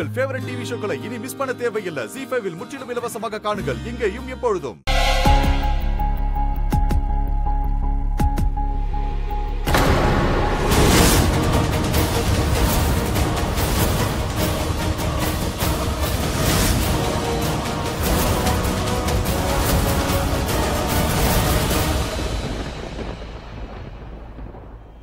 உங்கள் favourite TV ஷோக்களை இனி miss பண்ண தேவையில்லை. ஜி ஃபைவில் முற்றிலும் இலவசமாக காணுங்கள். இங்கேயும் எப்பொழுதும்.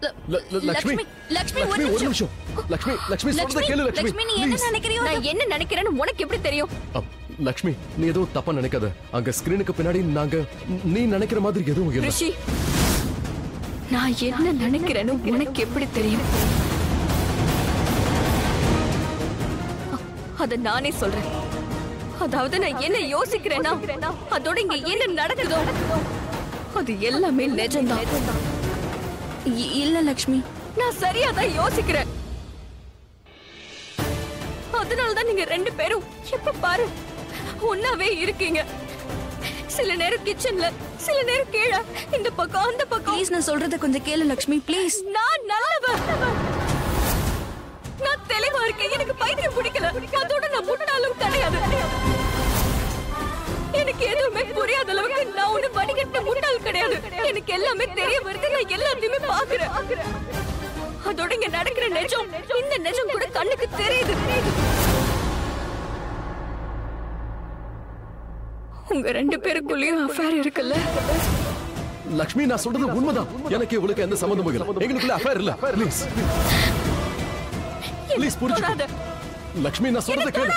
ல- ல- லக்ஷ்மி லக்ஷ்மி ஒரு லக்ஷ்மி ஒரு நிமிஷம். நிமிஷம். லக்ஷ்மி லக்ஷ்மி சொல்றத கேளு லக்ஷ்மி. லக்ஷ்மி நீ என்ன Please. நினைக்கிறியோ நான் என்ன நினைக்கிறேன்னு உனக்கு எப்படி தெரியும்? லக்ஷ்மி நீ எதுவும் தப்பா நினைக்காத. அங்க ஸ்கிரீனுக்கு பின்னாடி நாங்க நீ நினைக்கிற மாதிரி எதுவும் இல்ல. ரிஷி நான் என்ன நினைக்கிறேன்னு உனக்கு எப்படி தெரியும்? அத நானே சொல்றேன். அதாவது நான் என்ன யோசிக்கிறேன்னா அதோட இங்க என்ன நடக்குதோ அது எல்லாமே நிஜம்தான். இல்ல லக்ஷ்மி. நான் சரியா தான் யோசிக்கிறேன். அதனால தான் நீங்க ரெண்டு பேரும் எப்ப பாரு ஒன்னாவே இருக்கீங்க. சில நேரம் கிச்சன்ல சில நேரம் கீழே இந்த பக்கம் அந்த பக்கம். ப்ளீஸ் நான் சொல்றத கொஞ்சம் கேளு லக்ஷ்மி ப்ளீஸ். நான் நல்லவன். நான் தெளிவா இருக்கேன். எனக்கு வடிகட்ட முட்டாள் கிடையாது. எனக்கு எல்லாமே தெரிய வருது. நான் எல்லாத்தையுமே பாக்குறேன் அதோட இங்க நடக்கிற நிஜம் இந்த நிஜம் கூட கண்ணுக்கு தெரியுது. உங்க ரெண்டு பேருக்குள்ளயும் அஃபேர் இருக்குல்ல? லக்ஷ்மி நான் சொல்றது உண்மைதான். எனக்கு இவளுக்கு எந்த சம்பந்தமும் இல்ல. எங்களுக்குள்ள அஃபேர் இல்ல. ப்ளீஸ் ப்ளீஸ் புரிஞ்சுக்கோ. தொடாத. லக்ஷ்மி நான் சொல்றத கேளு.